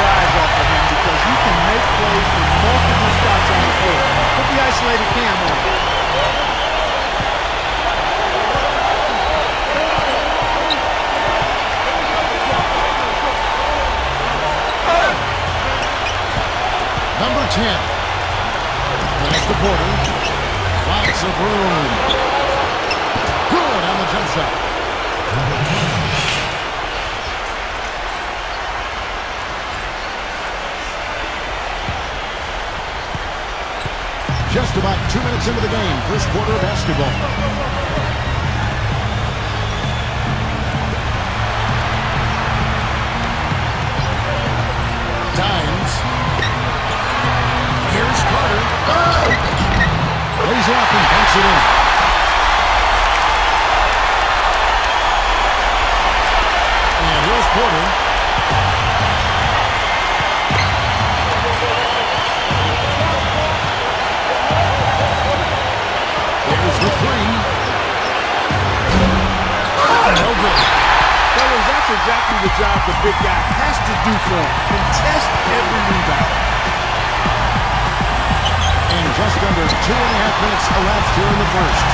Eyes off of him because he can make plays from multiple spots on the floor. Put the isolated cam on. Number 10. That's the quarter. Lots of room. Good on the jump shot. About two minutes into the game, first quarter of basketball. Dimes. Here's Carter. Oh! Lays up and banks it in. The job the big guy has to do for him. Contest every rebound. And just under two and a half minutes elapsed here in the first.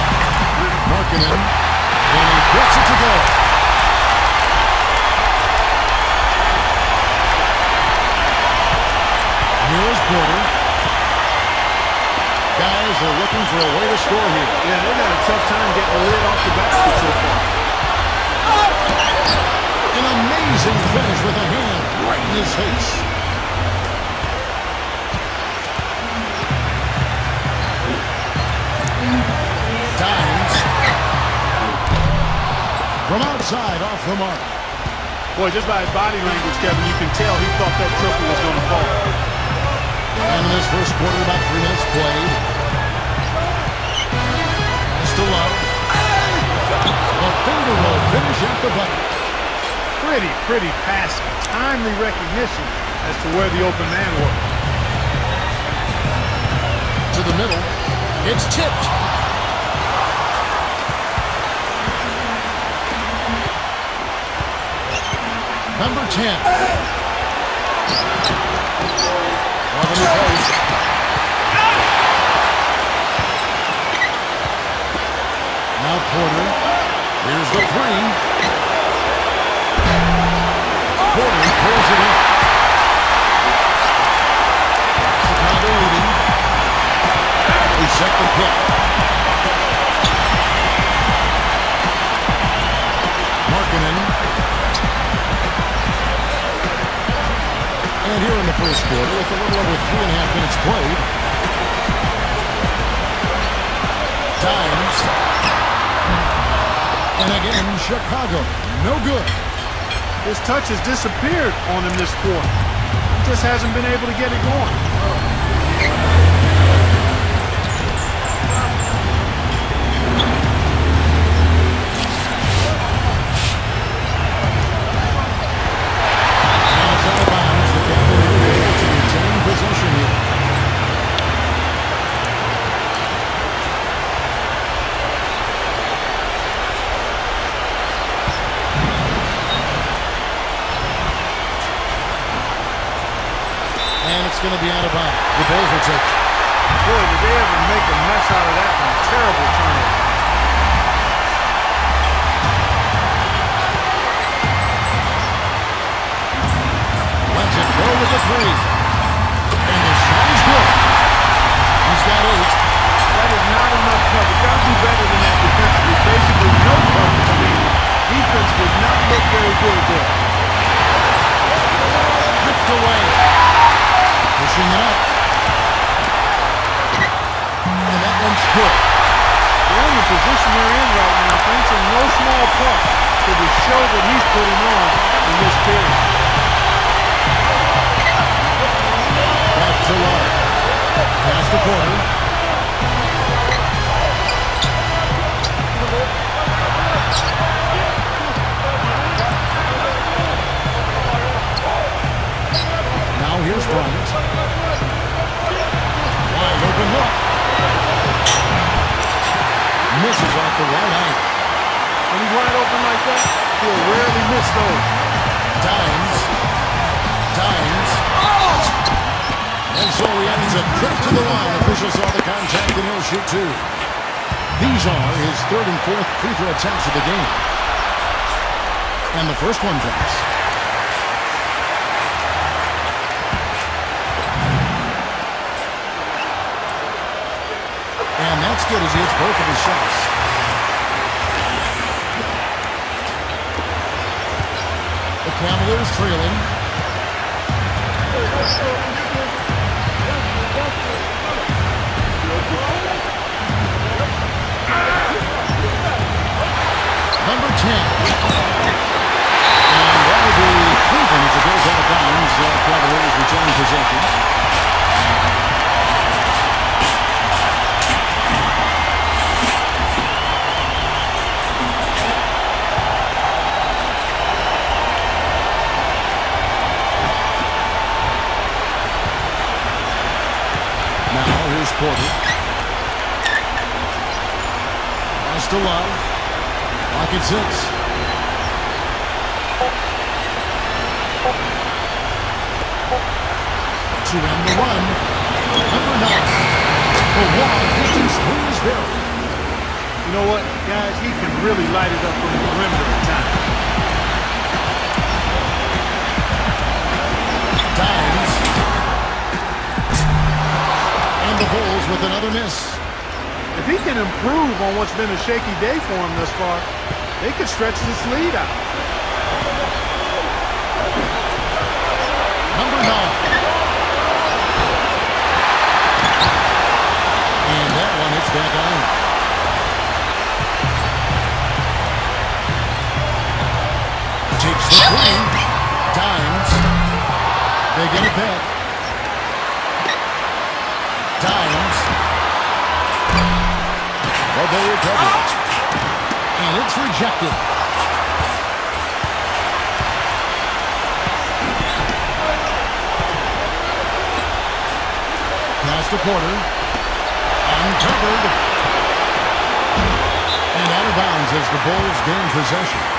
Markkanen, and he gets it to go. Here's Porter. Guys are looking for a way to score here. Yeah, they've had a tough time getting the lid off the basket so far. Amazing finish with a hand right in his face. Dimes. From outside, off the mark. Boy, just by his body language, Kevin, you can tell he thought that triple was going to fall. And in this first quarter, about three minutes played. Still love. A finger roll finish at the bucket. Pretty, pretty pass. Timely recognition as to where the open man was. To the middle. It's tipped. Number 10. Now Porter. Here's the three. Pulls it in. Chicago leading. They set the. Markkanen. And here in the first quarter, with a little over three and a half minutes played, Dimes. And again, Chicago. No good. His touch has disappeared on him this quarter. He just hasn't been able to get it going. And it's going to be out of bounds. The Bulls will take it. Boy, did they ever make a mess out of that one. Terrible turnover. Lets it go with the three. And the shot is good. He's got eight. That is not enough coverage. Got to do better than that defensively. Basically no coverage. I mean, defense did not look very good there. Ripped away. Pushing it up. And that one's good. In the position they're in right now, thanks in no small part to the show that he's putting on in this period. Back to Love. Past the corner. Now here's Bryant. Wide open look. Misses off the right eye. When he's wide open like that, he'll rarely miss those. Dimes. Dimes. Oh! And so he ends a trip to the line. Officials saw the contact and he'll shoot two. These are his third and fourth free throw attempts of the game. And the first one drops. Good as he hits both of his shots. The Cavaliers trailing. Number 10. And that will be Cleveland as it goes out of bounds. Uh, Cavaliers return possession. Porter. Pass to Love. Pocket six. To end the run. Number nine. The long distance three is there. You know what, guys? He can really light it up from the perimeter at times. Bulls with another miss. If he can improve on what's been a shaky day for him thus far, they could stretch this lead out. Number nine. And that one hits back on. Takes the three. Dimes. They get it back. Recover. And it's rejected. Pass to Porter. Uncovered. And out of bounds as the Bulls gain possession.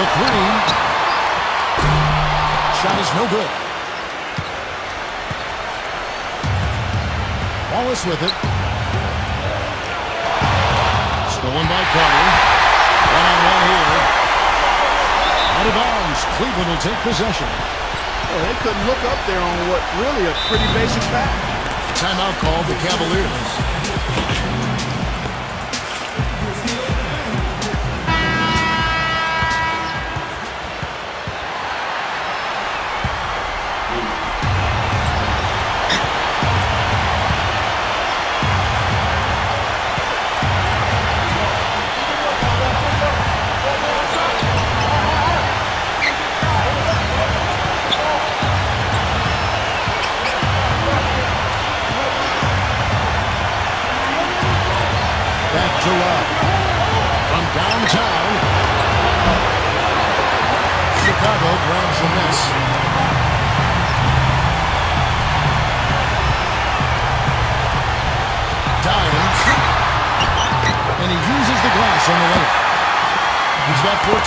The three. Shot is no good. Wallace with it. Stolen by Carter. One on one here. Out of bounds. Cleveland will take possession. Well, they couldn't look up there on what really a pretty basic pass. Timeout called the Cavaliers.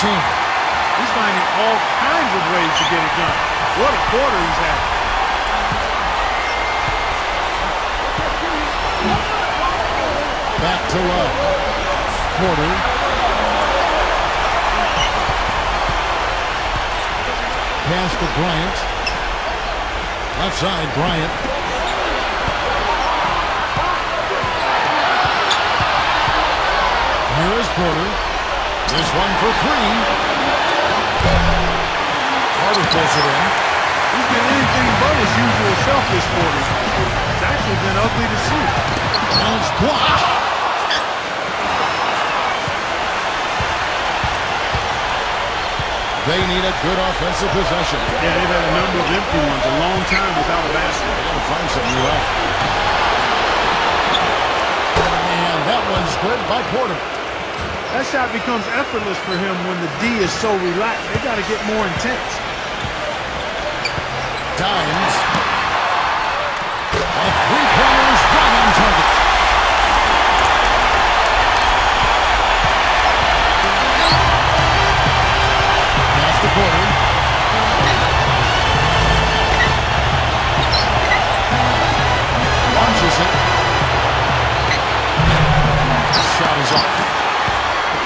14. He's finding all kinds of ways to get it done. What a quarter he's had. Back to Love. Porter. Pass to Bryant. Left side, Bryant. Here is Porter. This one for three. Carter pulls it in. He's been anything but his usual self this quarter. It's actually been ugly to see. And it's blocked. They need a good offensive possession. Yeah, they've had a number of empty ones a long time without a basket. They gotta find something new out. And that one's good by Porter. That shot becomes effortless for him when the D is so relaxed. They got to get more intense. Dimes. A three-pointer is right on target. Pass to Porter. Launches it. Shot is off.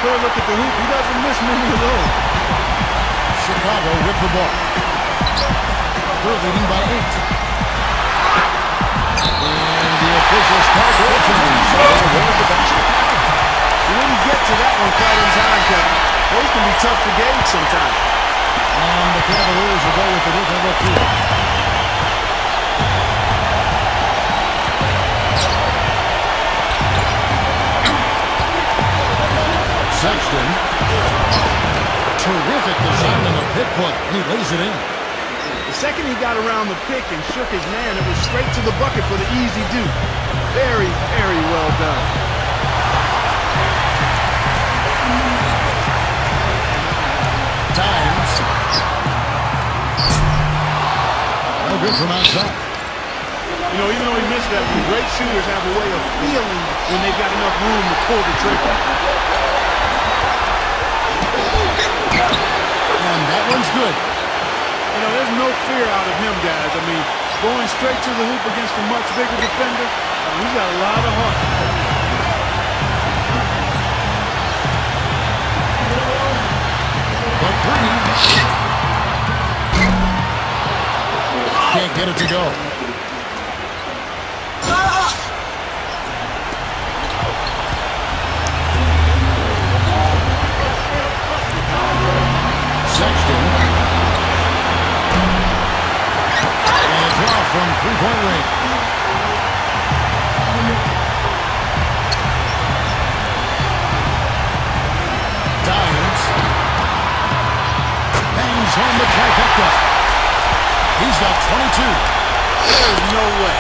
Clear look at the hoop. He doesn't miss many of those. Chicago with the ball. They're leading by eight. And the officials call for a change. So they're the basket. You didn't get to that one quite in time, Kevin. Those can be tough to gauge sometimes. And the Cavaliers will go with a different look here. Sexton. Terrific design on the pick play. He lays it in. The second he got around the pick and shook his man, it was straight to the bucket for the easy do. Very, very well done. Times. No good from outside. You know, even though he missed that great shooters have a way of feeling when they've got enough room to pull the trigger. And that one's good. You know, there's no fear out of him, guys. I mean, going straight to the hoop against a much bigger defender, I mean, he's got a lot of heart. The three. Can't get it to go. Sexton. And a draw from three-point range. Dimes. Bangs home the trifecta. He's got 22. There's no way,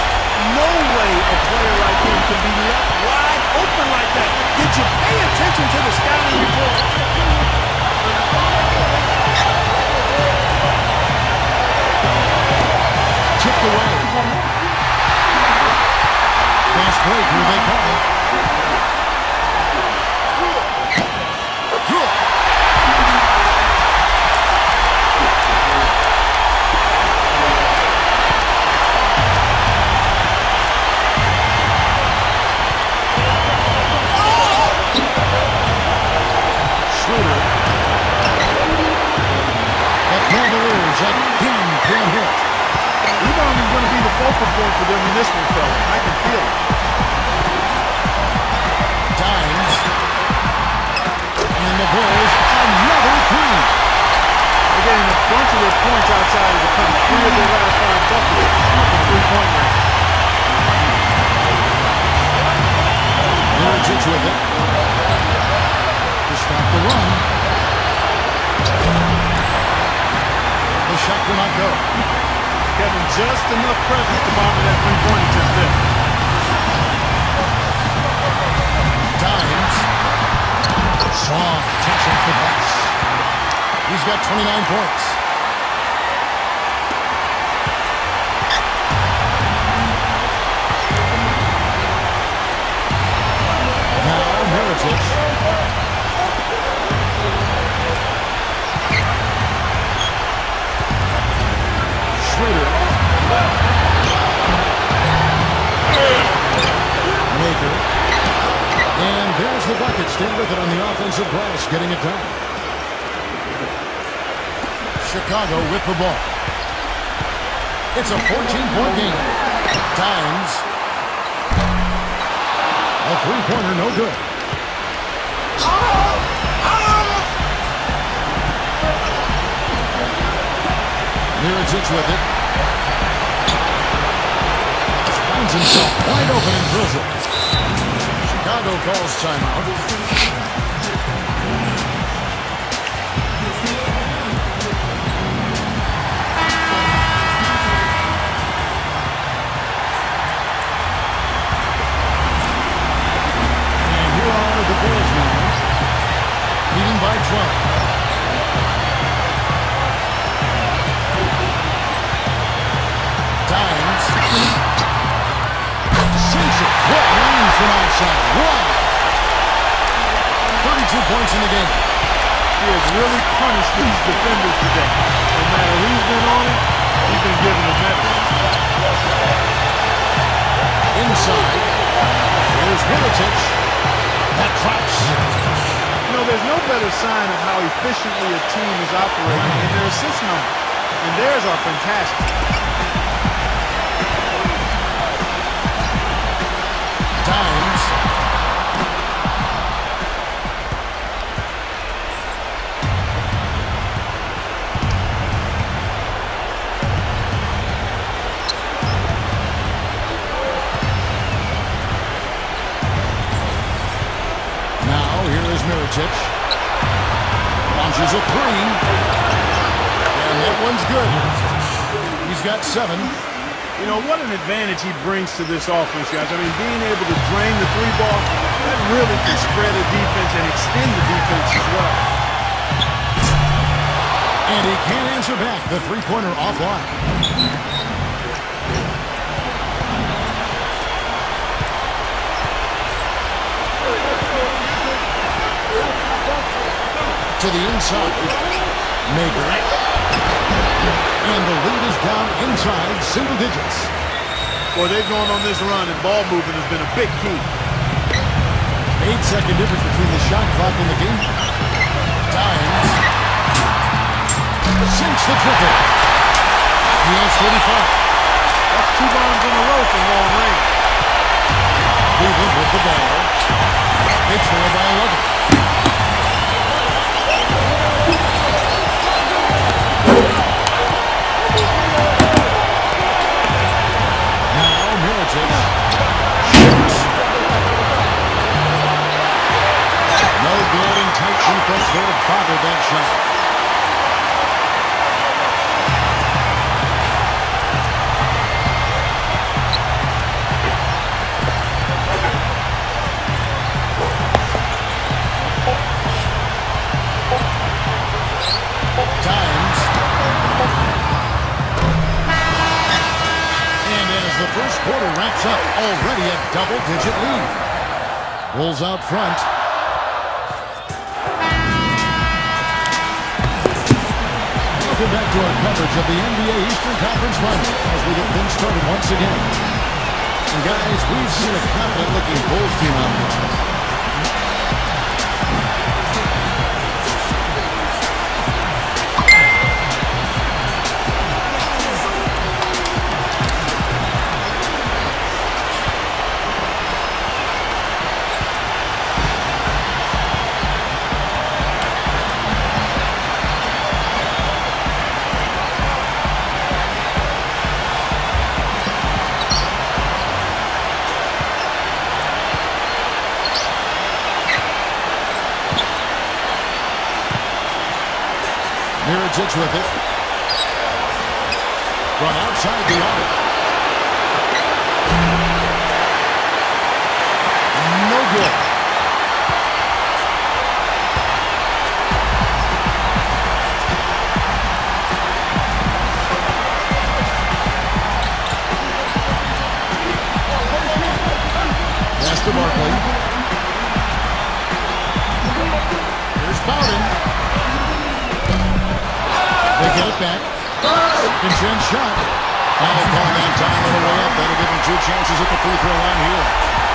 no way a player like him can be left wide open like that. Did you pay attention to the scouting report? Inside. Here's Mirotic. That drops. You know, there's no better sign of how efficiently a team is operating than their assist number. And theirs are fantastic. Dimes. Mirotic. Launches a three. And that one's good. He's got seven. You know, what an advantage he brings to this offense, guys. I mean, being able to drain the three ball, that really can spread the defense and extend the defense as well. And he can't answer back. The three-pointer offline. To the inside. Maker. And the lead is down inside single digits. Boy, they've gone on this run, and ball movement has been a big key. Eight-second difference between the shot clock and the game. Dimes. Sinks the triple. He has 35. That's two bombs in a row from long range. Cleveland with the ball. They trail by 11. Defense there bother that shot. Times. And as the first quarter wraps up, already a double-digit lead. Bulls out front. Welcome back to our coverage of the NBA Eastern Conference Finals as we get things started once again. And guys, we've seen a confident-looking Bulls team out there. Mirotic with it. From outside the arc. They back. And Chen shot. Foul call that time on the way up. That'll give him two chances at the free throw line here.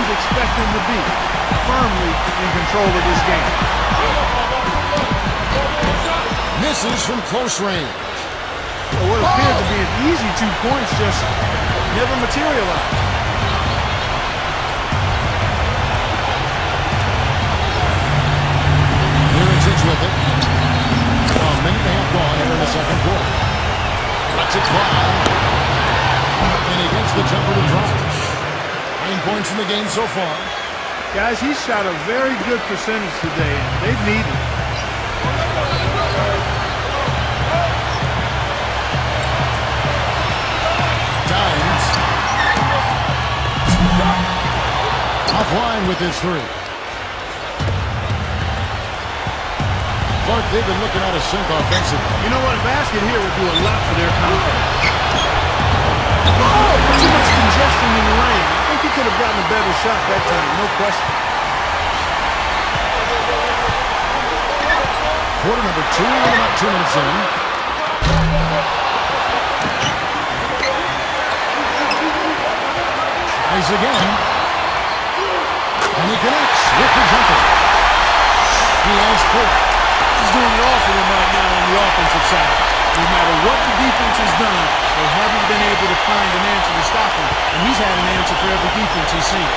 You'd expect them to be, firmly in control of this game. Misses from close range. So what appeared to be an easy two points just never materialized. Mirotic with it. A minute and a half gone here in the second quarter. Lets it fly. And he gets the jumper to drop. Points in the game so far. Guys, he's shot a very good percentage today, and they've needed it. Dimes. Offline with his three. Clark, they've been looking out of sync offensively. You know what? A basket here would do a lot for their confidence. Too much congestion in the lane. I think he could have gotten a better shot that time, no question. Quarter number two, about two minutes in. Tries again. And he connects with the jumper. He has four. He's doing for them right now on the offensive side. No matter what the defense has done, they haven't been able to find an answer to stop him. And he's had an answer for every defense he's seen.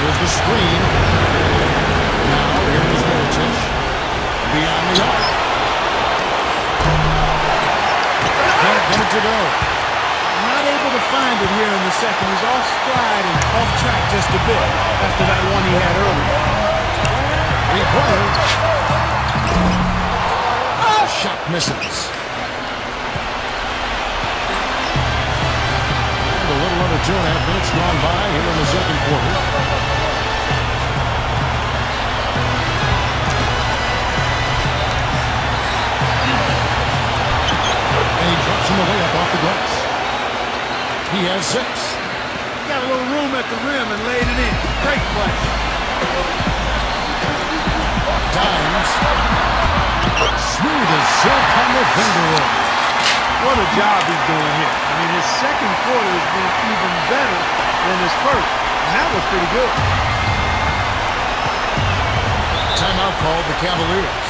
Here's the screen. Now here is Mirotic. Beyond the arc. Can't to go. Able to find it here in the second. He's off stride and off track just a bit after that one he had earlier. Three-pointer. Ah, shot misses. And a little under two and a half minutes gone by here in the second quarter. And he drops him away up off the glass. He has six. Got a little room at the rim and laid it in. Great play. Dimes. Smooth as silk on the finger roll. What a job he's doing here. I mean, his second quarter has been even better than his first. And that was pretty good. Timeout called the Cavaliers.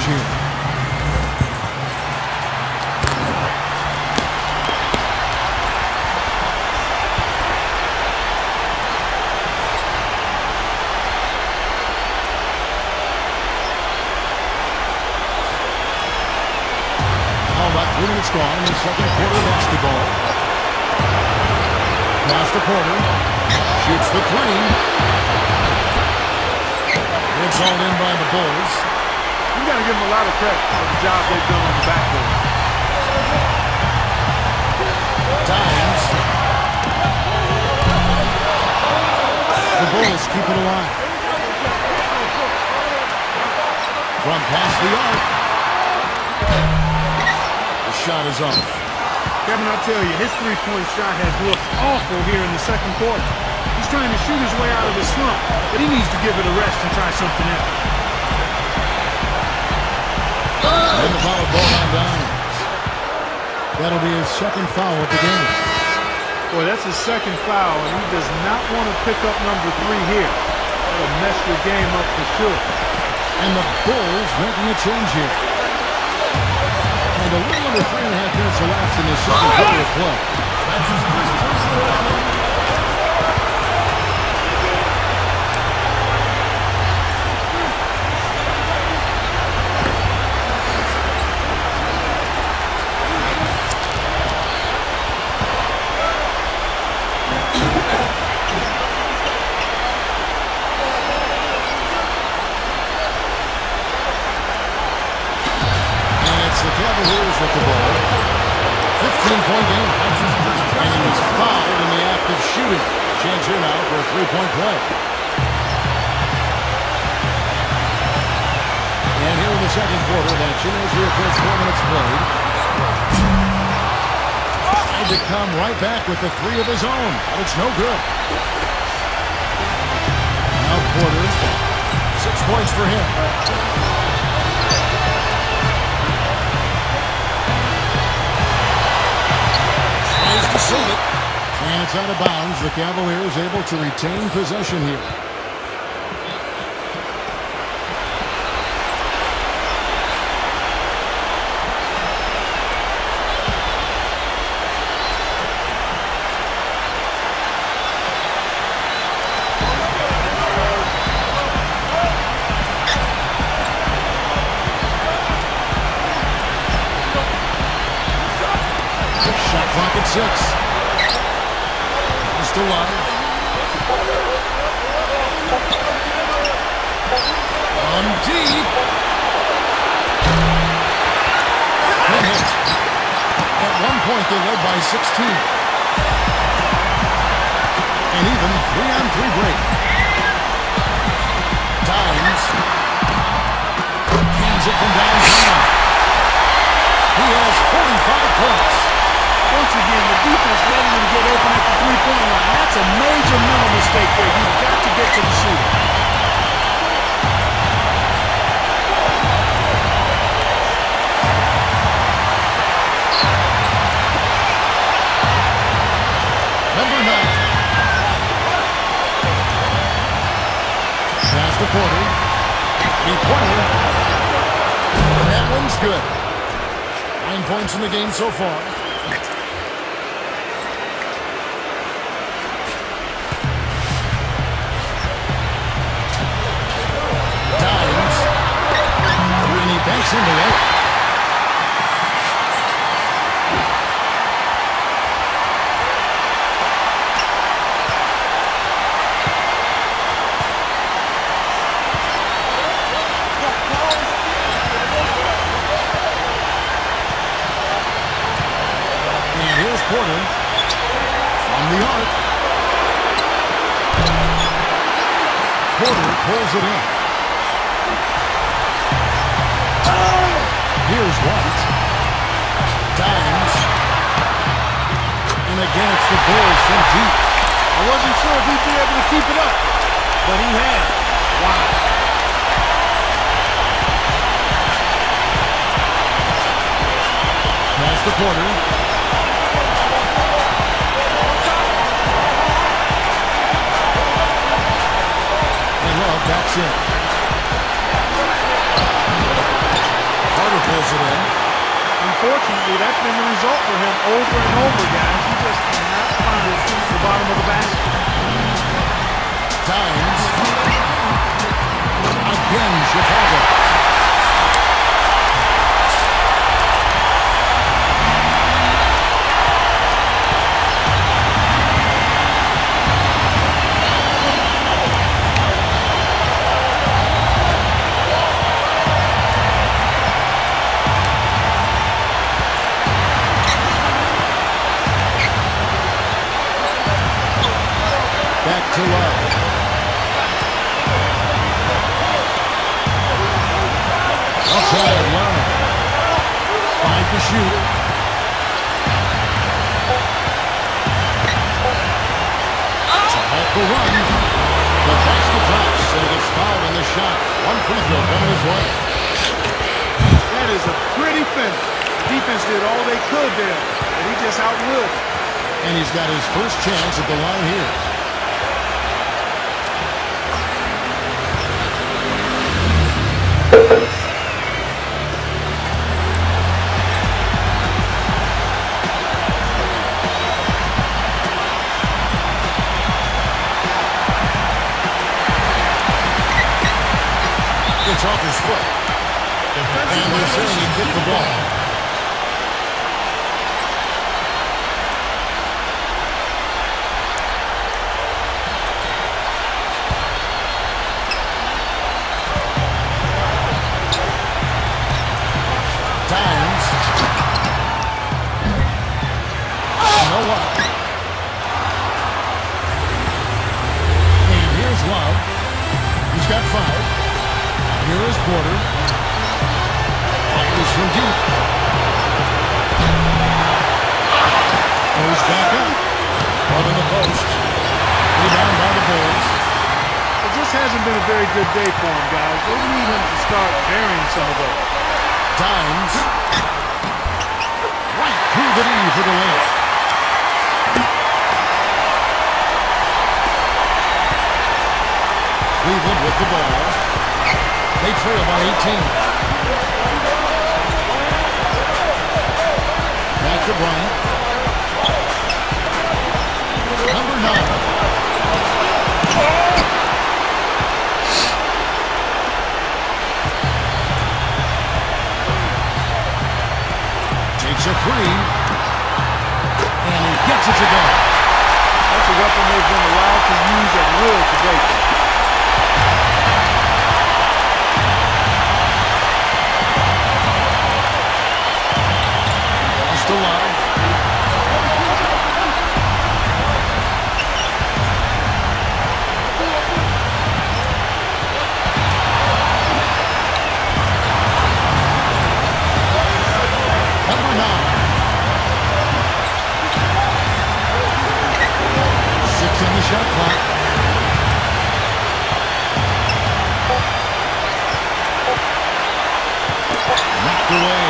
Making give him a lot of credit for the job they've done on the backboard. Dimes. The Bulls keep it alive. From past the arc. The shot is off. Kevin, I'll tell you, his three-point shot has looked awful here in the second quarter. He's trying to shoot his way out of the slump, but he needs to give it a rest and try something else. And the foul ball on down. That'll be his second foul of the game. Boy, that's his second foul, and he does not want to pick up number three here. That'll mess your game up for sure. And the Bulls making a change here. And a little under three and a half minutes elapsed in this second quarter of play. at the ball. 15-point game. Brandon is fouled in the act of shooting. Chance here now for a three-point play. And here in the second quarter of action, as your first four minutes played. Tried to come right back with the three of his own, but it's no good. Now quarter. Six points for him. tries to it. And it's out of bounds. The Cavaliers able to retain possession here. Shot clock at six. Pass to Love. On deep. At one point, they led by 16. And even three-on-three break. Dimes Hands it from downtown. He has 45 points. Once again, the defense letting him get open at the three-point line. That's a major mental mistake there. You've got to get to the shooter. Number nine. Pass to Porter. In Porter. And that one's good. Nine points in the game so far. 谢谢你。but he had. Wow. That's the corner. And Love backs in. Carter pulls it in. Unfortunately, that's been the result for him over and over, guys. He just cannot find his feet at the bottom of the basket times. Again, Chicago. to us. Solid line. Five to shoot. It's a run. The basket drops, and he gets fouled on the shot. One free throw coming his way. That is a pretty finish. Defense did all they could there, and he just outwilled. And he's got his first chance at the line here. Off his foot. And they're saying he kicked the ball. Good day for him, guys. They need him to start varying some of those. Times. Right through the knee for the layup. Cleveland with the ball. They trail by 18. Back to Bryant. Number nine. Three. And he gets it to go. That's a weapon they've been allowed to use at will to date. Knocked away.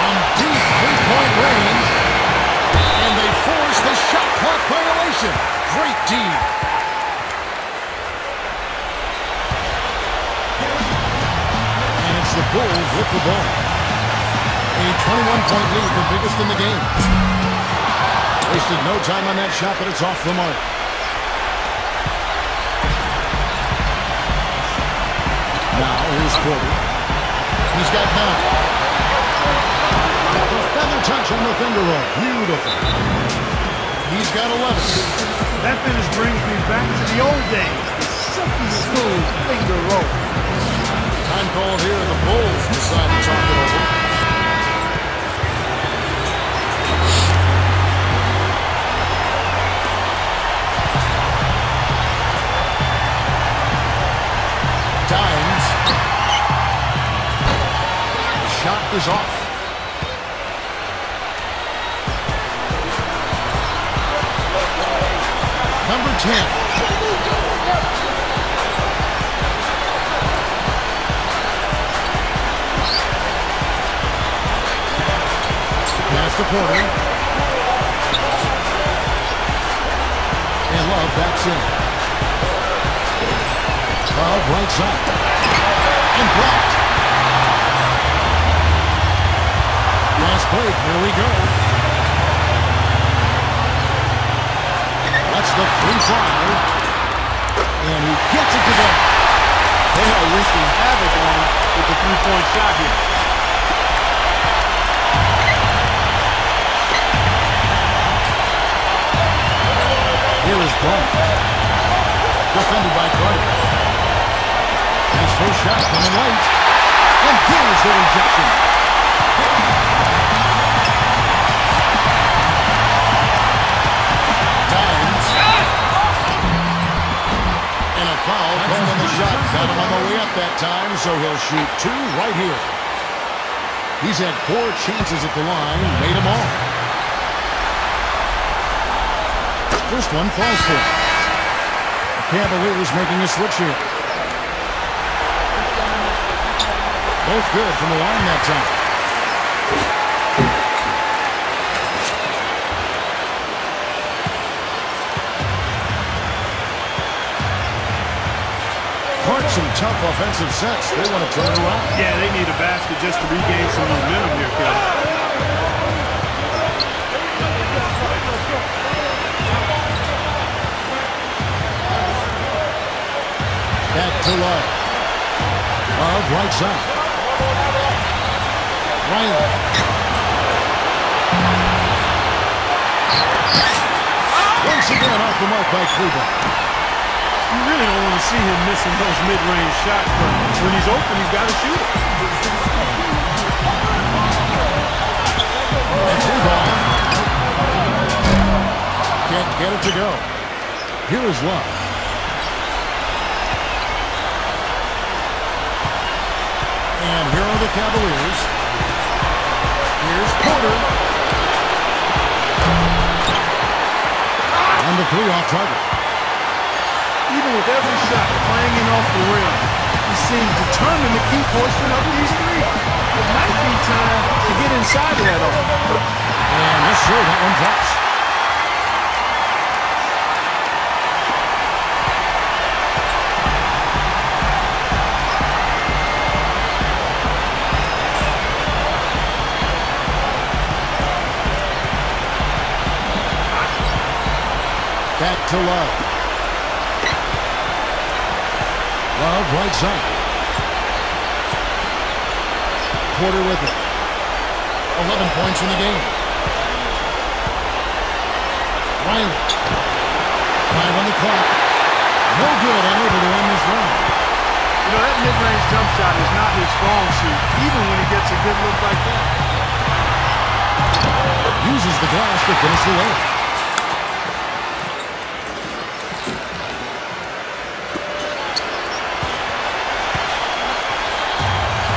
On deep three-point range. And they force the shot clock violation. Great team. And it's the Bulls with the ball. A 21-point lead, the biggest in the game. Wasted no time on that shot, but it's off the mark. Now, here's Porter. He's got nine. The feather touch on the finger roll. Beautiful. He's got 11. That finish brings me back to the old days. The silky smooth finger roll. Time called here, and the Bulls decide to talk it over. Shot is off. Number 10. Pass to Porter. And Love backs in. Love right side. And blocked. Last break. Here we go. That's the free fly. And he gets it to go. They are wreaking havoc on him with the three-point shot here. Here is Bryant. Defended by Carter. His first shot coming late. And there's the rejection. Foul called on the shot. Got him on the way up that time, so he'll shoot two right here. He's had four chances at the line, made them all. First one falls for him. The Cavaliers making a switch here. Both good from the line that time. Some tough offensive sets. They want to turn around. Yeah, they need a basket just to regain some momentum here, Kevin. Back to Love. Love right side. Riley. Once again off the mark by Cleveland. You really don't want to see him missing those mid-range shots, but when he's open, he's got to shoot it. Can't get it to go. Here is Love. And here are the Cavaliers. Here's Porter. And the three off target. Even with every shot clanging off the rim, he seems determined to keep hoisting up these three. It might be time to get inside of that offer. And yes, sir, that one drops. Back to Love. Love right side. Porter with it. 11 points in the game. Riley. Five on the clock. No good, unable to win this round. You know, that mid-range jump shot is not his strong suit, even when he gets a good look like that. Uses the glass to finish the layup.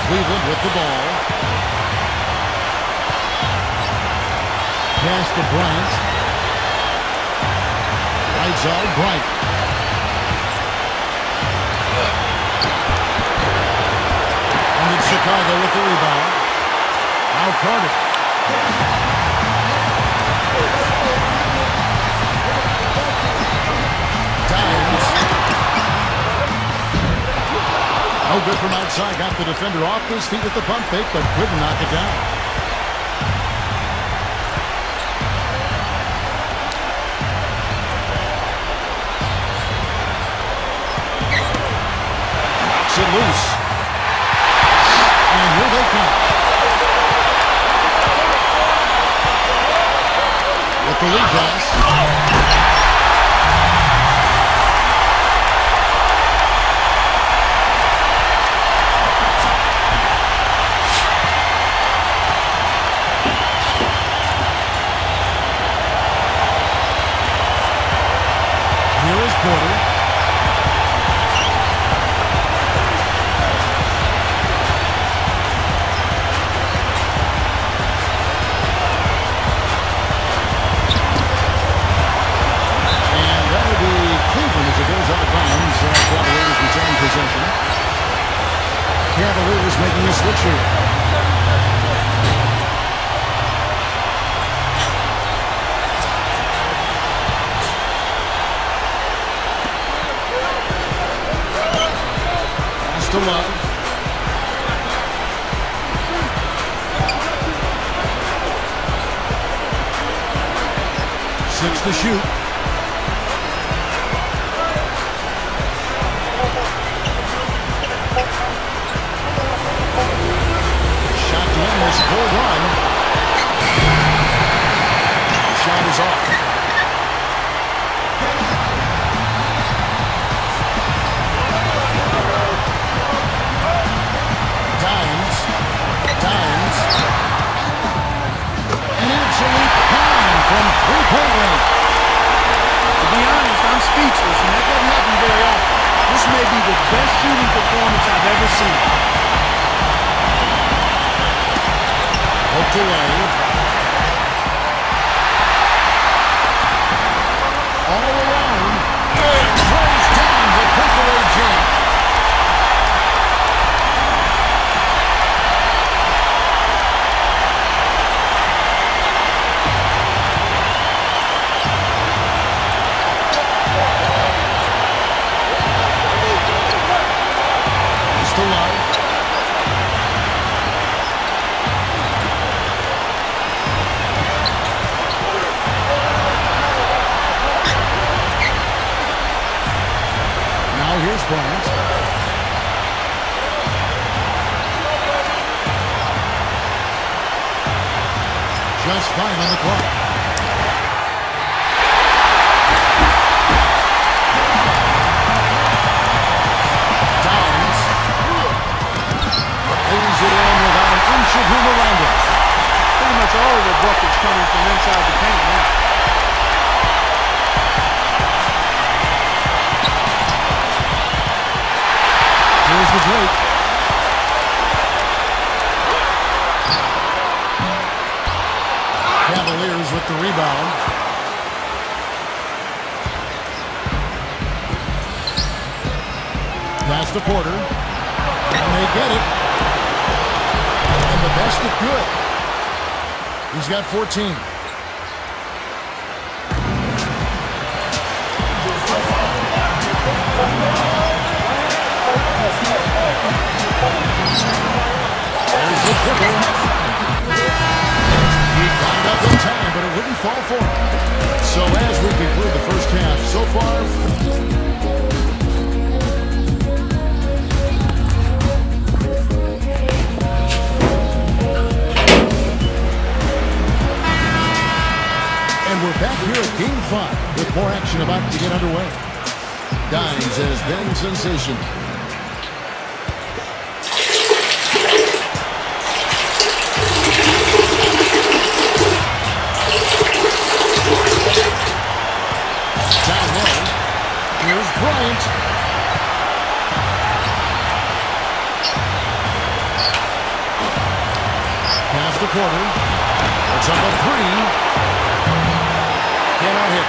Cleveland with the ball. Pass to Bryant. Right side, Bryant. And it's Chicago with the rebound. Now Carter. No good from outside. Got the defender off his feet with the pump fake, but couldn't knock it down. Knocks it loose. And here they come. With the lead pass. Here good. He's got 14. There's the triple. He climbed up in time, but it wouldn't fall for him. So as we conclude the first half, so far, we're back here at Game 5 with more action about to get underway. Dines has been sensational. Down low. Here's Bryant. Pass the corner. It's up a three. Cannot hit.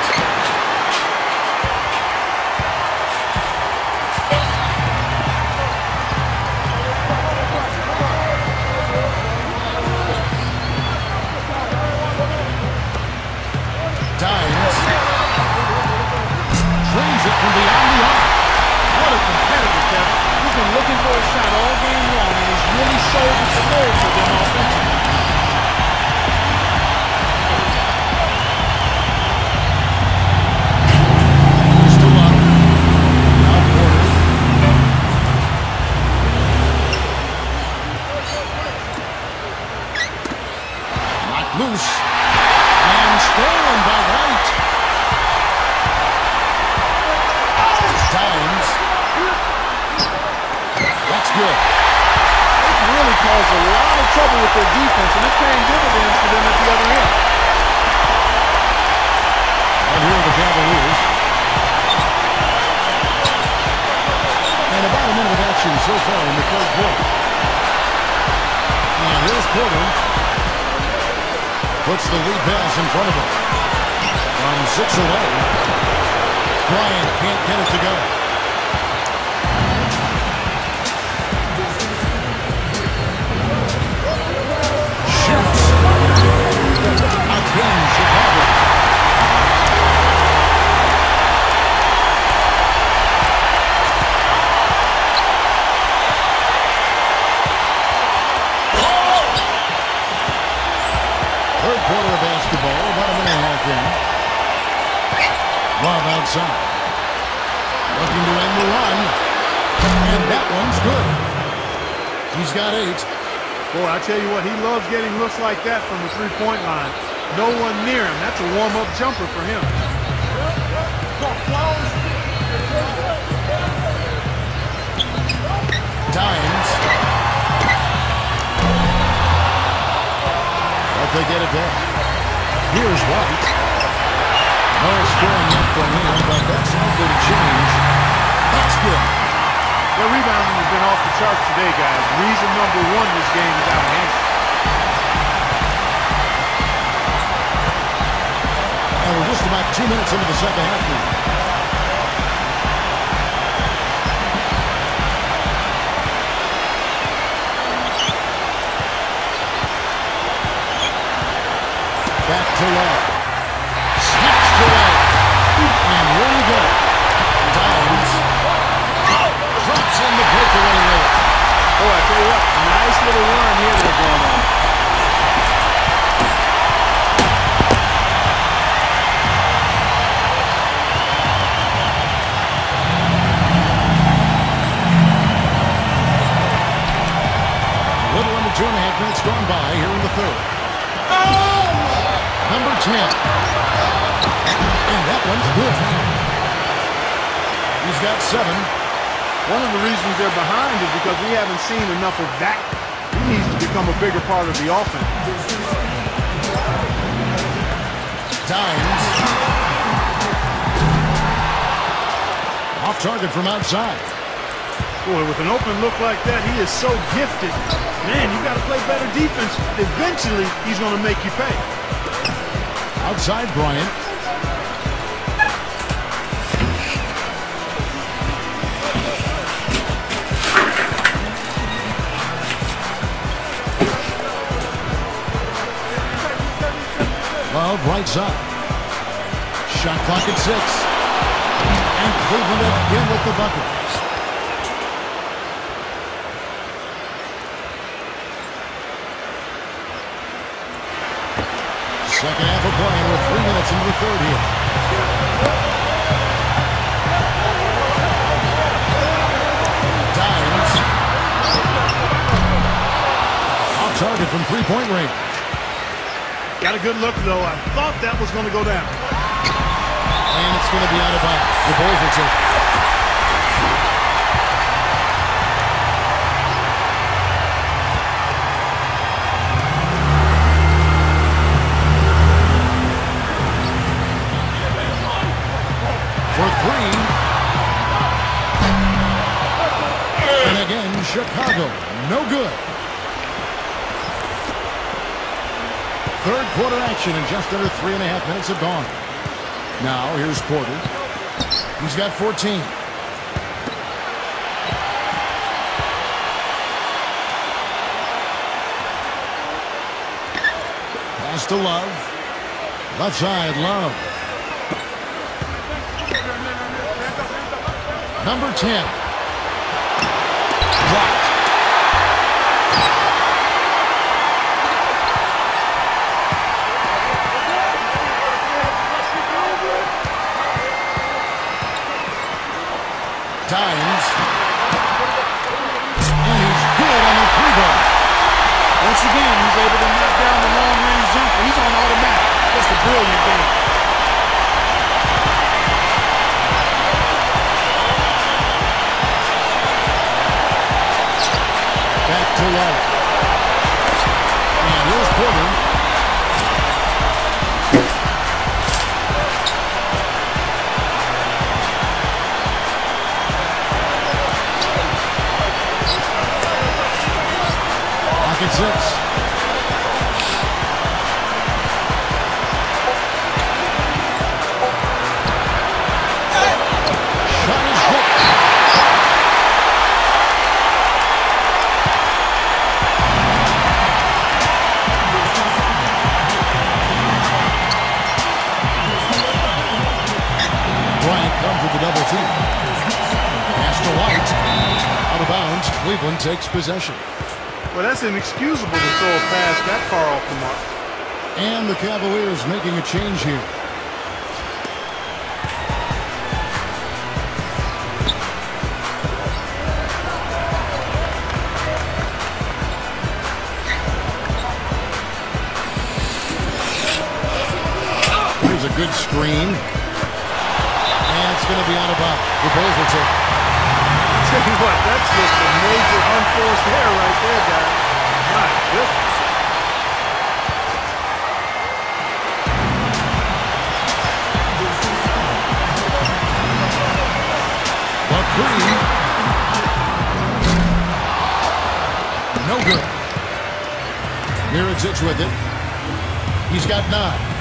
Dines. Trains it from beyond the arc. What a competitor, Kevin. He's been looking for a shot all game long, and he's really showed the flow for them offensively. That one's good. He's got eight. Boy, I tell you what, he loves getting looks like that from the three-point line. No one near him. That's a warm-up jumper for him. Dimes. But they get it back. Here's White. No scoring yet from him, but that's likely to change. That's good. Their rebounding has been off the charts today, guys. Reason number one this game is out of hand. And we're just about two minutes into the second half now. Back to Love. Drops in the breakaway layup. Oh, I tell you what, nice little run here they're going on. A little under two and a half minutes gone by here in the third. Oh! Number 10. And that one's good. He's got seven. One of the reasons they're behind is because we haven't seen enough of that. He needs to become a bigger part of the offense. Dimes. Off target from outside. Boy, with an open look like that, he is so gifted. Man, you got to play better defense. Eventually, he's going to make you pay. Outside Bryant. Love right side. Shot clock at six. And Cleveland again with the bucket. Second half of play with three minutes into the third here. Dimes. Off target from three-point range. Got a good look, though. I thought that was going to go down. And it's going to be out of bounds. The Bulls will take it. For three. And again, Chicago. No good. Third quarter action in just under three and a half minutes have gone. Now, here's Porter. He's got 14. Pass to Love. Left side, Love. Number 10. Dimes. And he's good on the three ball. Once again, he's able to knock down the long-range jumper. He's on automatic. Just a brilliant game. Back to Love. Bounds. Cleveland takes possession. Well, that's inexcusable to throw a pass that far off the mark. And the Cavaliers making a change here. Here's a good screen. And it's going to be out of bounds. The Bulls will take it. Tell you what, that's just a major unforced error right there, guys. My goodness. No good. Miridzic with it. He's got nine.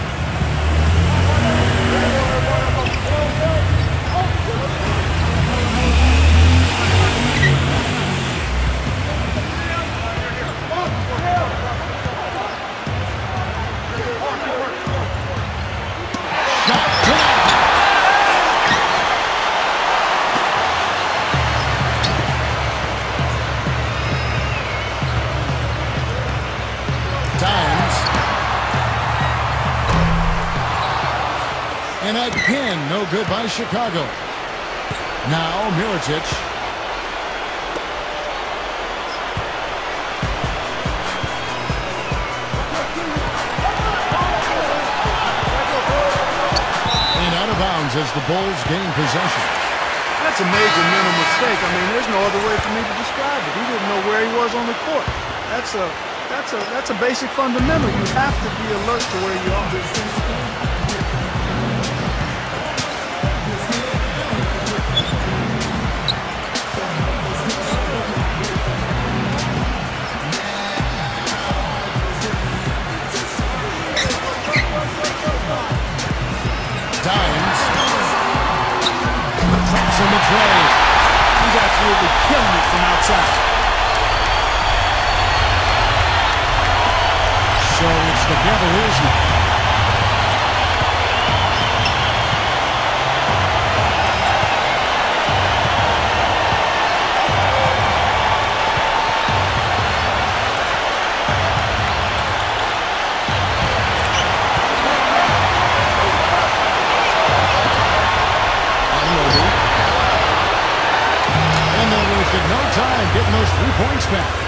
Chicago. Now Miritich. And out of bounds as the Bulls gain possession. That's a major mental mistake. I mean, there's no other way for me to describe it. He didn't know where he was on the court. That's a that's a that's a basic fundamental. You have to be alert to where you are. In the tray. He's absolutely killing it from outside. So it's the devil, isn't now. Points back.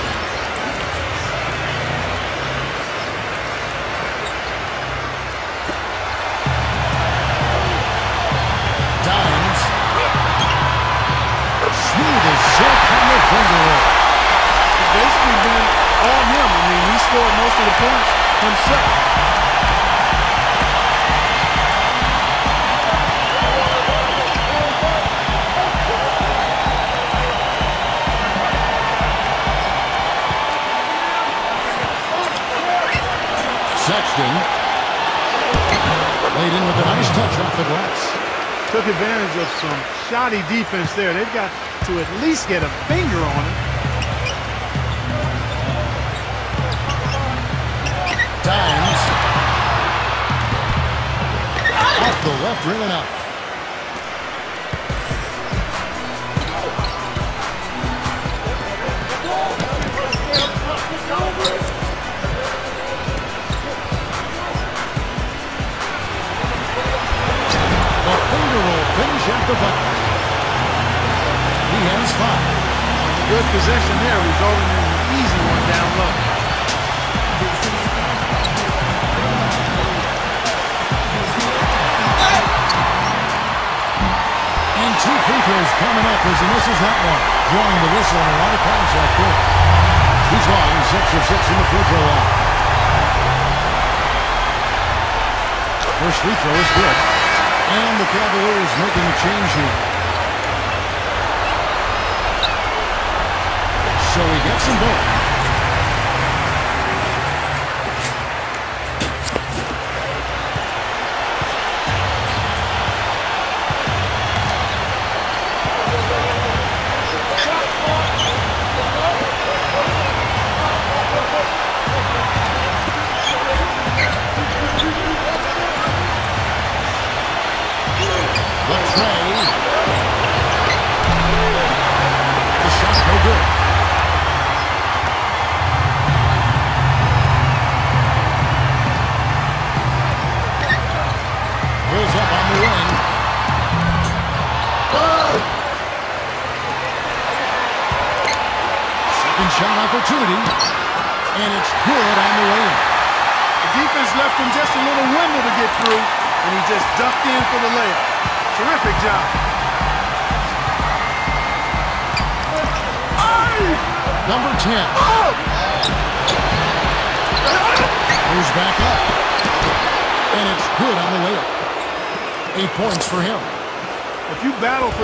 Of some shoddy defense there. They've got to at least get a finger on it. Dimes. Off the left rim and out. Finish at the bucket. He has five. Good possession there, resulting in an easy one down low. And two free throws coming up as he misses that one. Drawing the whistle on a lot of contact there. He's gone six of six in the free throw line. First free throw is good. And the Cavaliers making a change here. So he gets them both.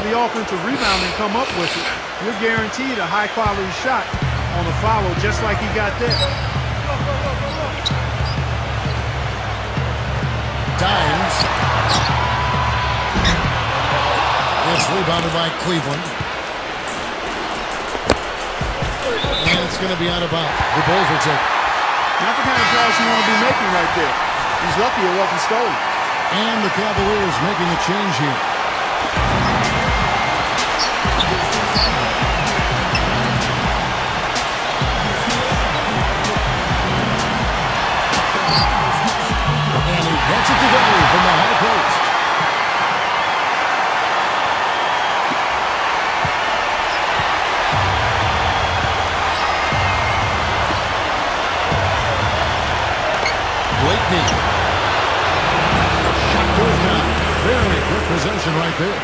The offensive rebound and come up with it, you're guaranteed a high-quality shot on the follow, just like he got there. Dimes. It's rebounded by Cleveland. And it's going to be out of bounds. The Bulls will take. Not the kind of draws you want to be making right there. He's lucky it wasn't stolen. And the Cavaliers making a change here. Possession right there.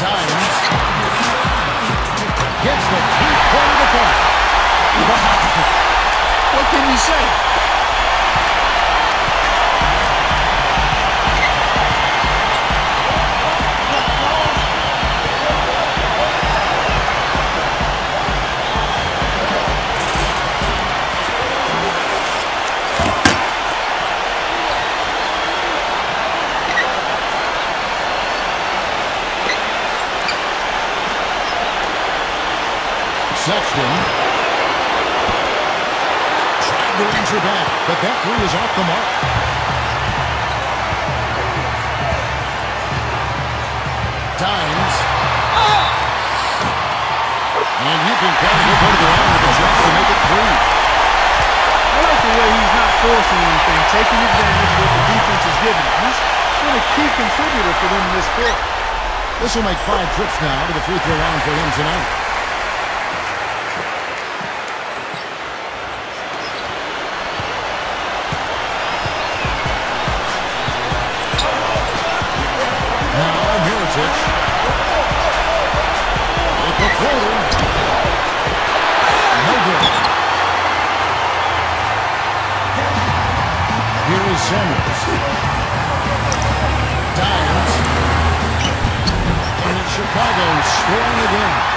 Dimes. Gets the three-point defense. What can you say? Three is off mark. Dimes. And you can kind of go to the line with a shot to make it three. I like the way he's not forcing anything, taking advantage of what the defense is giving. He's been a key contributor for them in this quarter. This will make five trips now to the free throw line for him tonight. Scoring again.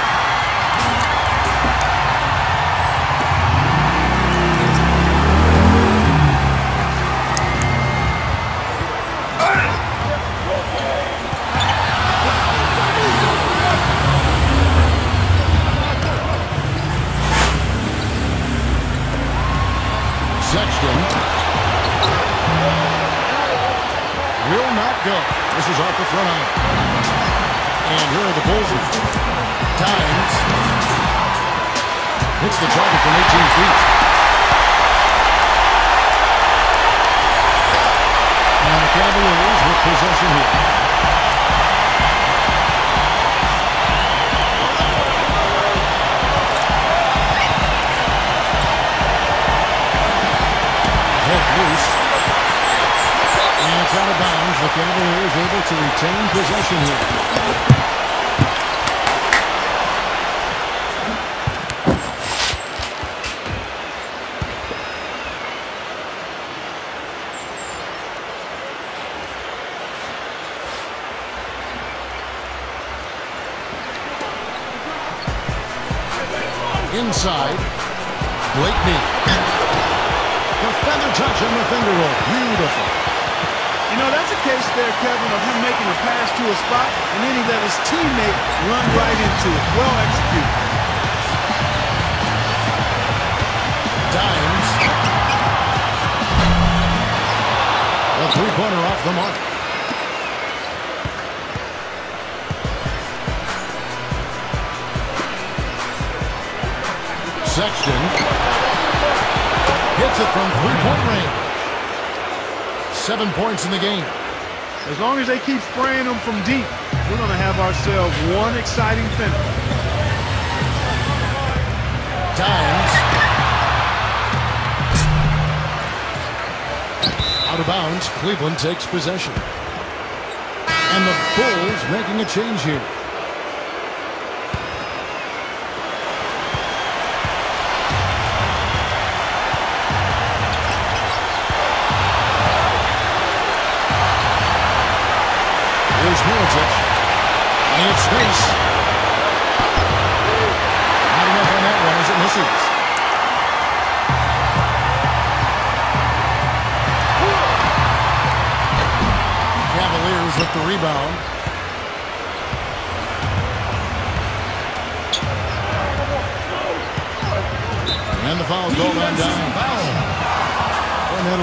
the Bulls times. Hits the target from 18 feet. And the Cavaliers with possession here. Head loose. And it's out of bounds. The Cavaliers able to retain possession here. Inside. Blakeney. The feather touch on the finger roll. Beautiful. You know, that's a case there, Kevin, of him making a pass to a spot, and then he let his teammate run right into it. Well executed. Dimes. A three-pointer off the mark. Sexton hits it from three-point range. Seven points in the game. As long as they keep spraying them from deep, we're going to have ourselves one exciting finish. Dimes. Out of bounds, Cleveland takes possession. And the Bulls making a change here.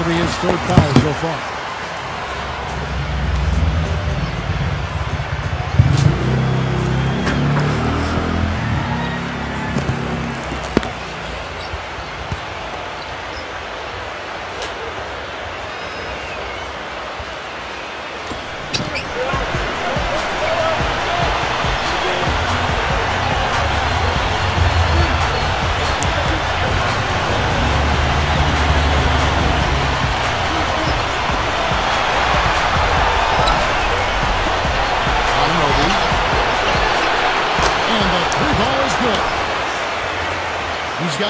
That'll his third foul so far.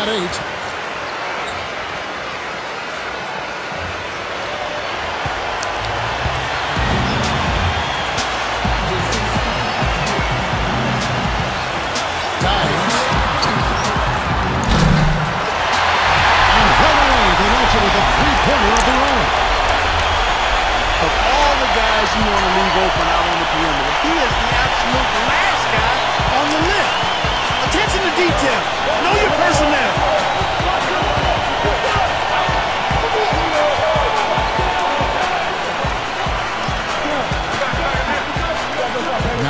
He's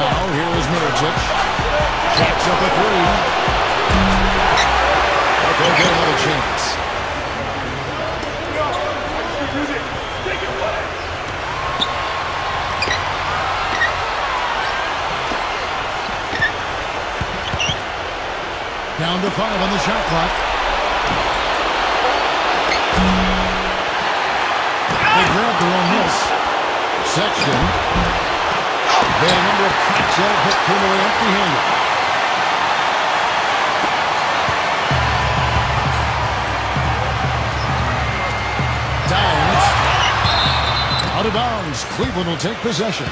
Now, here is Middleton. Shots up a three. But they'll get another chance. Down to five on the shot clock. They grab their own miss. Sexton. They a number of cracks at it, but came away empty-handed. Dimes. Out of bounds. Cleveland will take possession.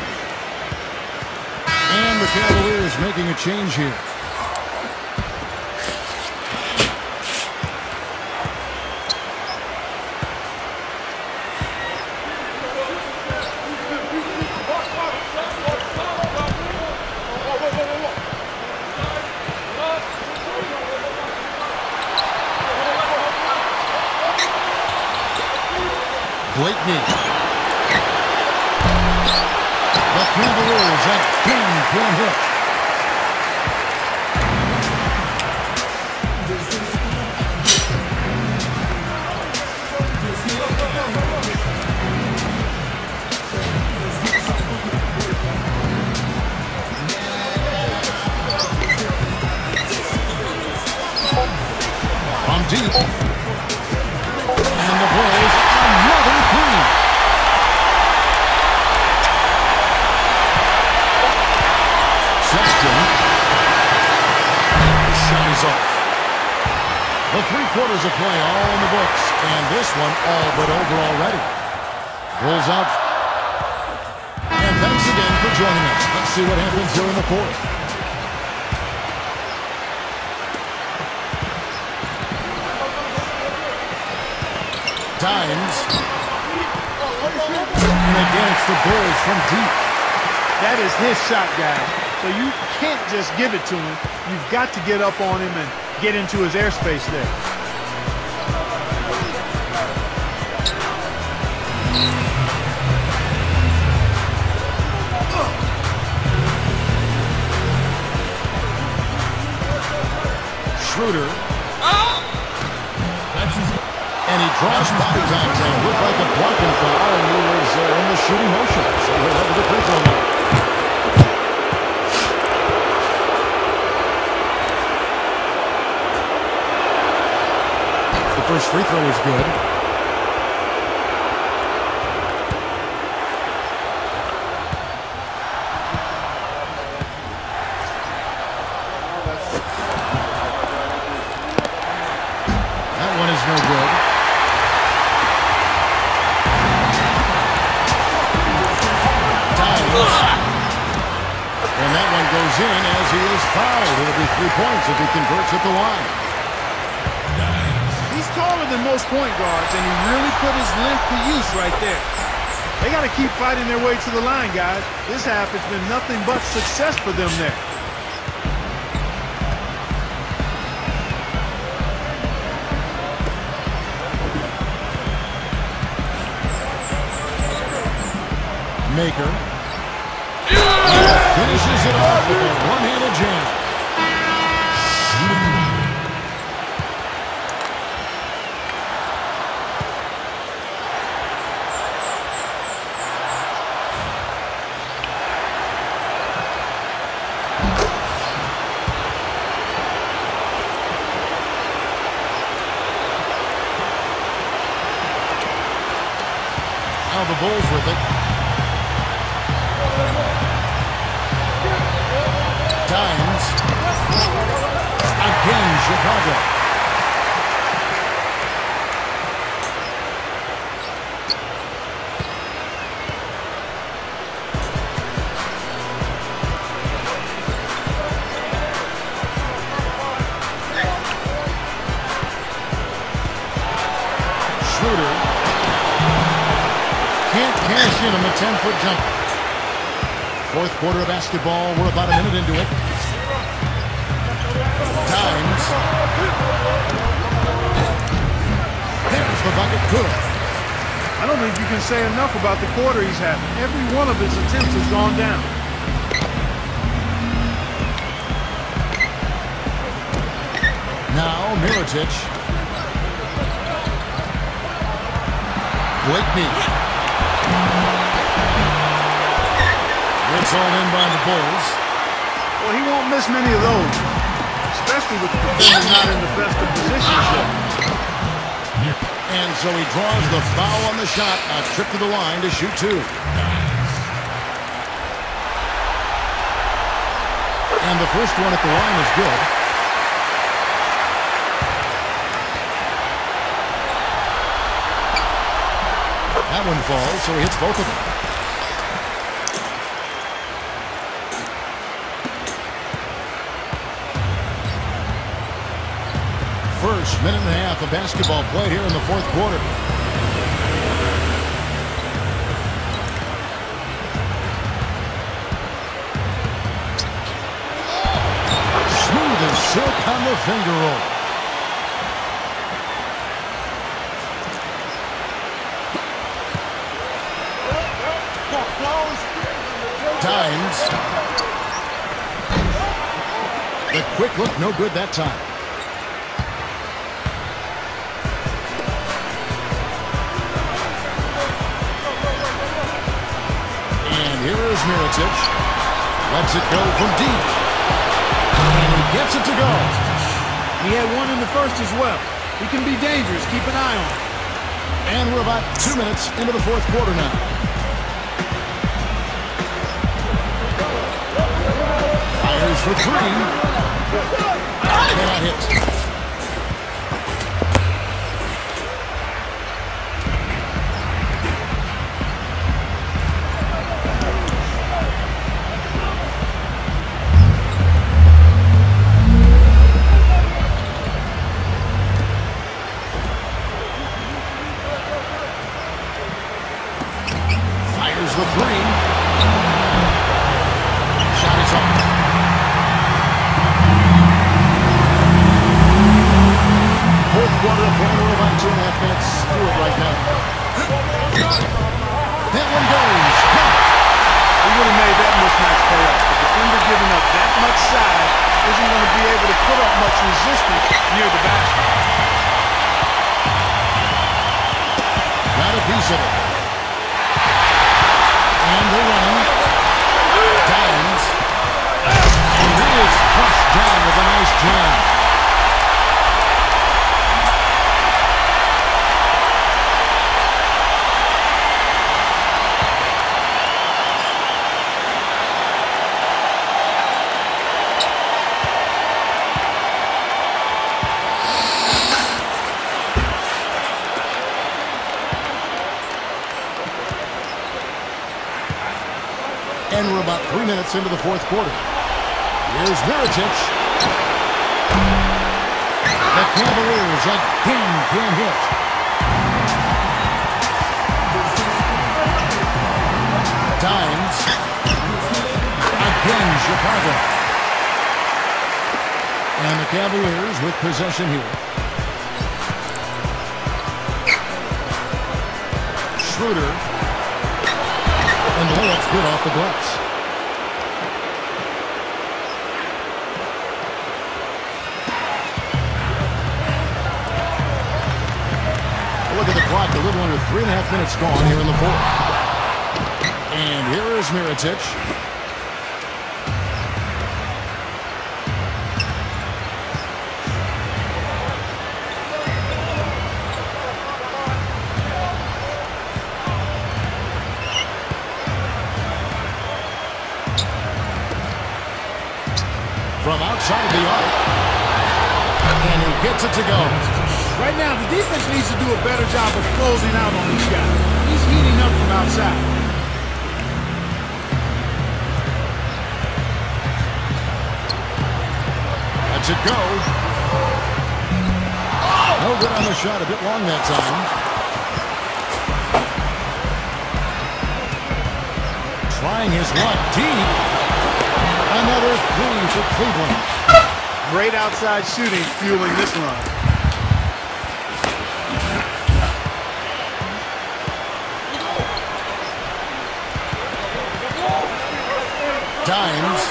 And the Cavaliers making a change here. Game-point hit. So you can't just give it to him. You've got to get up on him and get into his airspace there. Schroeder. And he draws body contact. Looked like a blocking foul, and he was uh, in the shooting motion. So he'll have the free throw line. First free throw is good. Put his length to use right there. They got to keep fighting their way to the line, guys. This half has been nothing but success for them there. Maker. Finishes it off with a one-handed jam. Basketball. We're about a minute into it. Dimes. There's the bucket. Good. I don't think you can say enough about the quarter he's having. Every one of his attempts has gone down. Now Mirotic. Blakeney. It's all in by the Bulls. Well, he won't miss many of those, especially with the defender not in the best of positions yet. And so he draws the foul on the shot. A trip to the line to shoot two. And the first one at the line is good. That one falls, so he hits both of them. First minute and a half of basketball play here in the fourth quarter. Smooth as silk on the finger roll. Times. The quick look, no good that time. And here is Mirotic. Lets it go from deep. And he gets it to go. He had one in the first as well. He can be dangerous. Keep an eye on him. And we're about two minutes into the fourth quarter now. Fires for three. Cannot hit. Into the fourth quarter. Here's Mirotic. The Cavaliers again can hit. Dimes. Again, Chicago. And the Cavaliers with possession here. Schroeder. And the layup's good off the glass. Clock, a little under three and a half minutes gone here in the fourth. And here is Mirotic. From outside the arc. And he gets it to go. Right now, the defense needs to do a better job of closing out on these guys. He's heating up from outside. That's it go. No good on the shot. A bit long that time. trying his luck deep. Another three for Cleveland. Great outside shooting fueling this run. Dimes.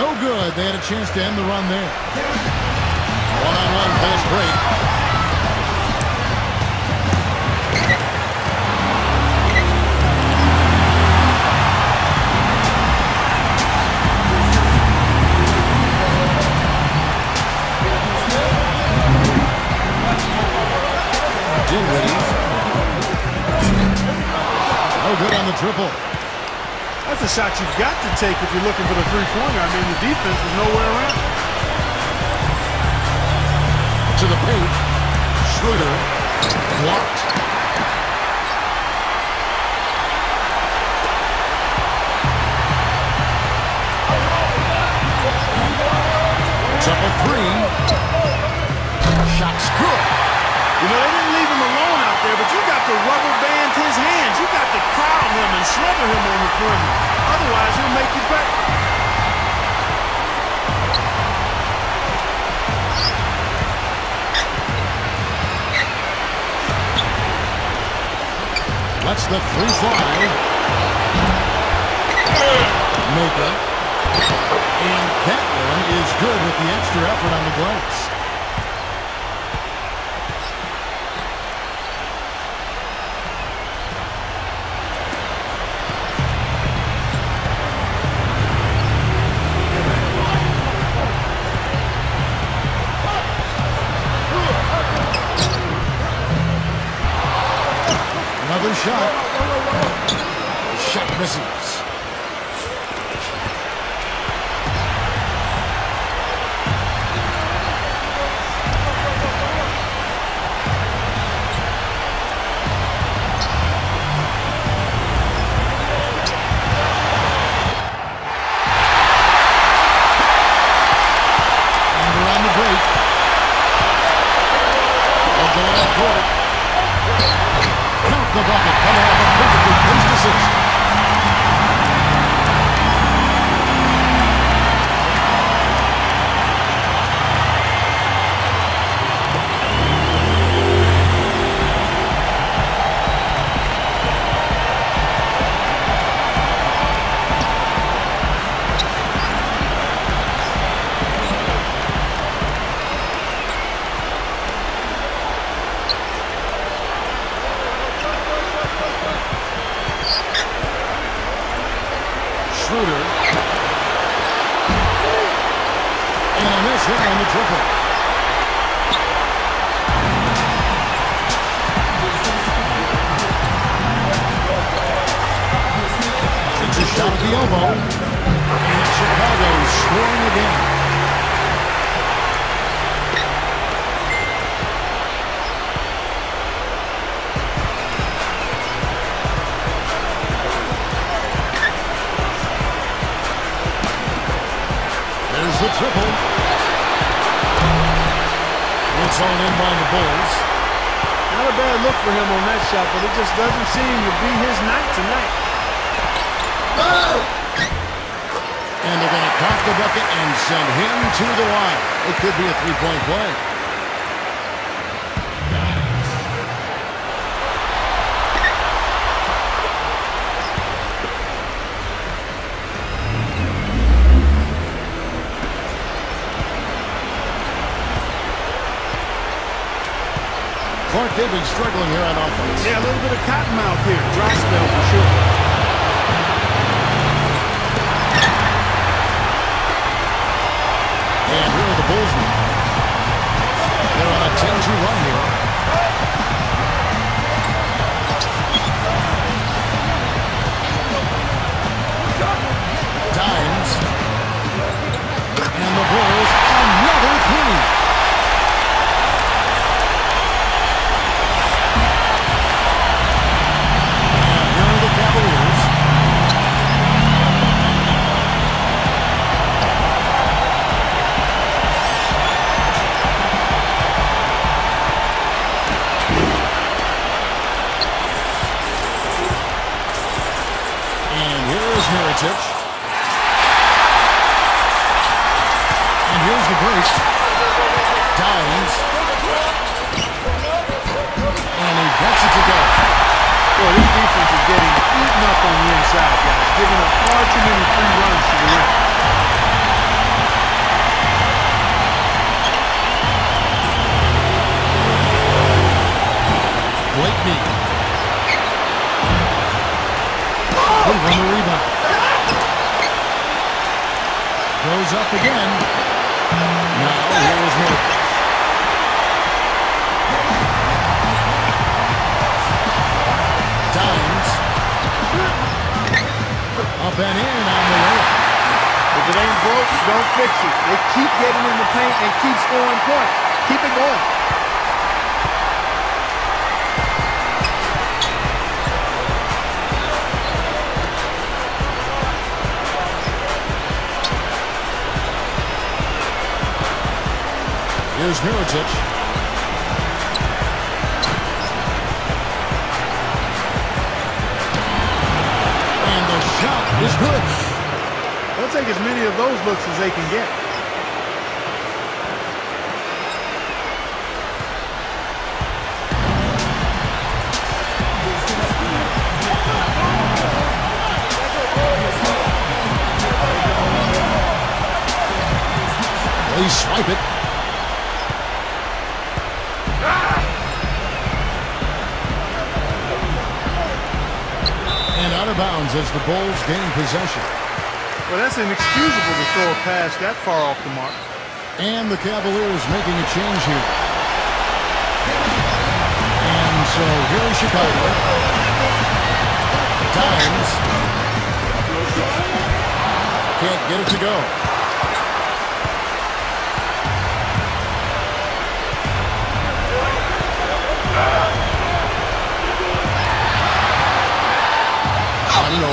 No good. They had a chance to end the run there. One-on-one -on -one fast break. good on the triple. That's a shot you've got to take if you're looking for the three-pointer. I mean, the defense is nowhere around. To the paint. Schroeder. Blocked. A three. Shot's good. You know, they didn't leave him alone out there, but you got to rubber band his hands. You got to crowd him and smother him on the perimeter. Otherwise, he'll make you pay. Let's the three fly. Mocha. And that one is good with the extra effort on the glass. Shot. shot misses. Been struggling the Bulls gain possession. Well, that's inexcusable to throw a pass that far off the mark. And the Cavaliers making a change here. And so here is Chicago. Dimes. Can't get it to go. No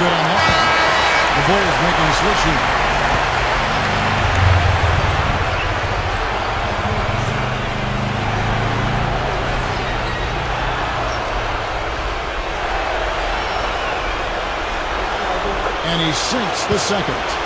good on that. The Bulls making a switch here. And he sinks the second.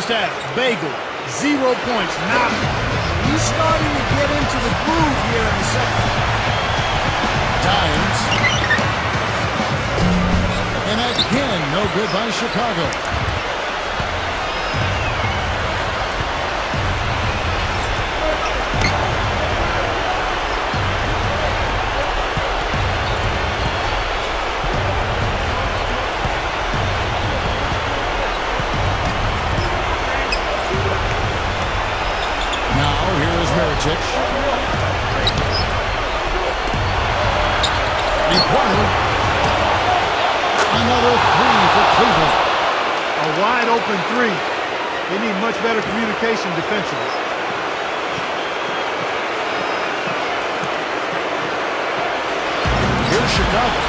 First half. Bagel, zero points, nada. He's starting to get into the groove here in the second. Dimes. And again, no good by Chicago. Here is Mirotic. In corner. Another three for Cleveland. A wide open three. They need much better communication defensively. Here's Chicago.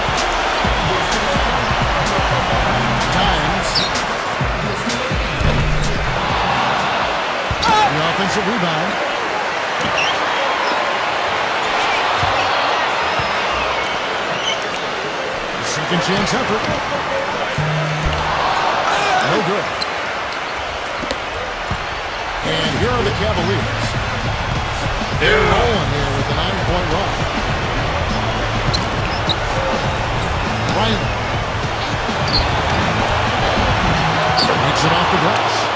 Times. The offensive rebound. Second chance effort. No good. And here are the Cavaliers. They're rolling here with a nine-point run. Riley. Makes it off the glass.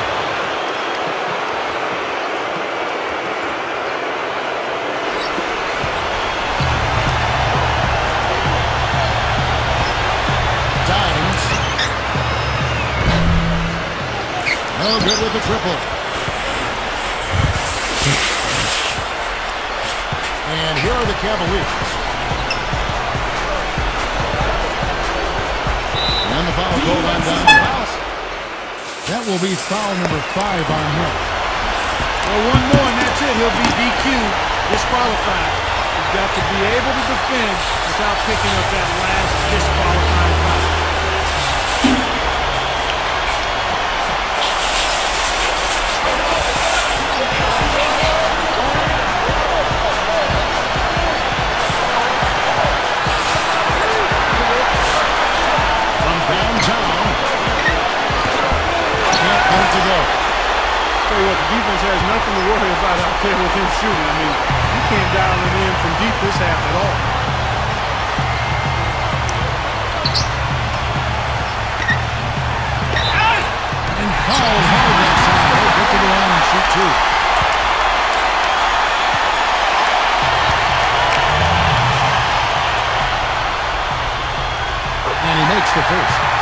No good with the triple. And here are the Cavaliers. And the foul called on Don House. That will be foul number five on him. Well, one more and that's it. He'll be DQ, disqualified. He's got to be able to defend without picking up that last disqualifying foul. It go. Tell you what, the defense has nothing to worry about out there with him shooting. I mean, you can't dial him in from deep this half at all. And fouled hard that time. Get to the line and shoot two. And he makes the first.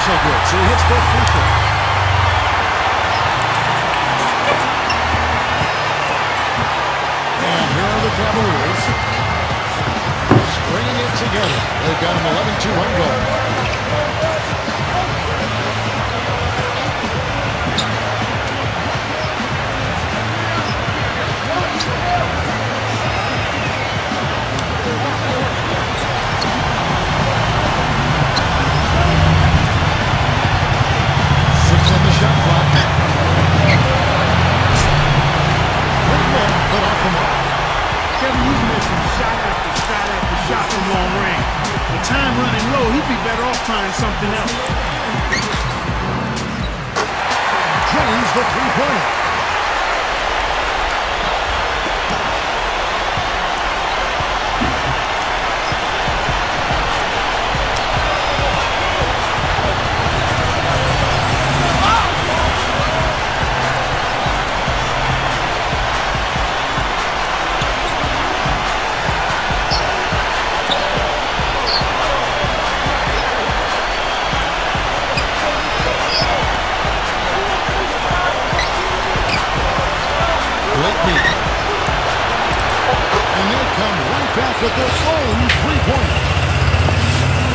Also good. So he hits both free throws. And here are the Cavaliers. Stringing it together. They've got an 11-2 run goal. Good, off. Kevin, he's missing shot after shot after shot from long range. With time running low, he'd be better off trying something else. Drains the three-pointer. With their own three-pointer.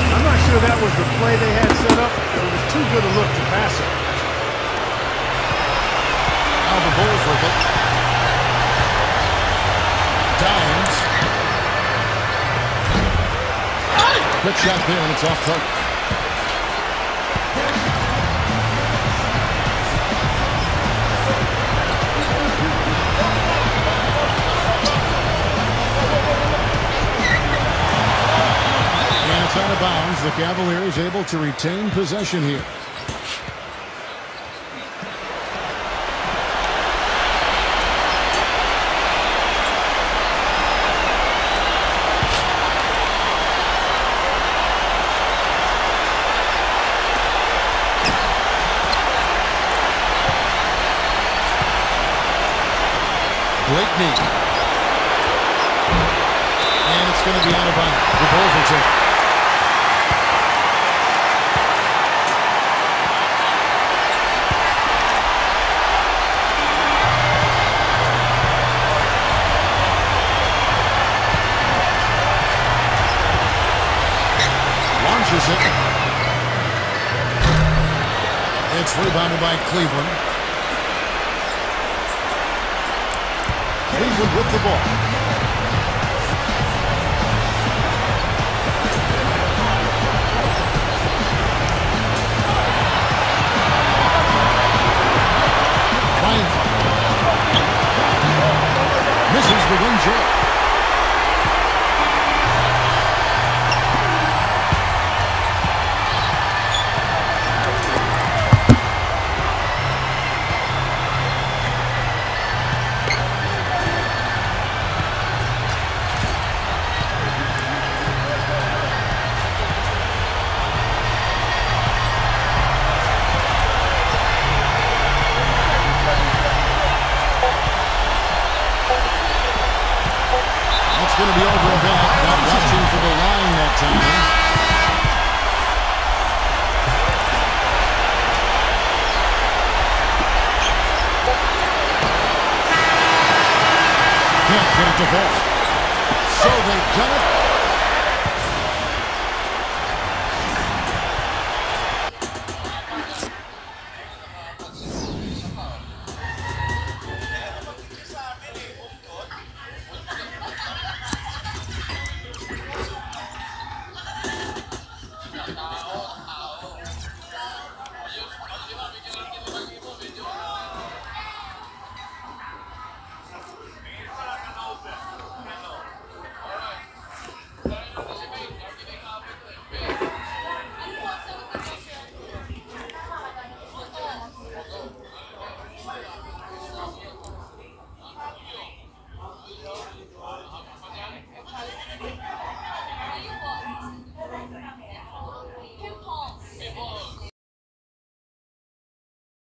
I'm not sure that was the play they had set up. It was too good a look to pass it. Now the Bulls with it. Dimes. Quick shot there, and it's off target. Bounds. The Cavaliers able to retain possession here. Cleveland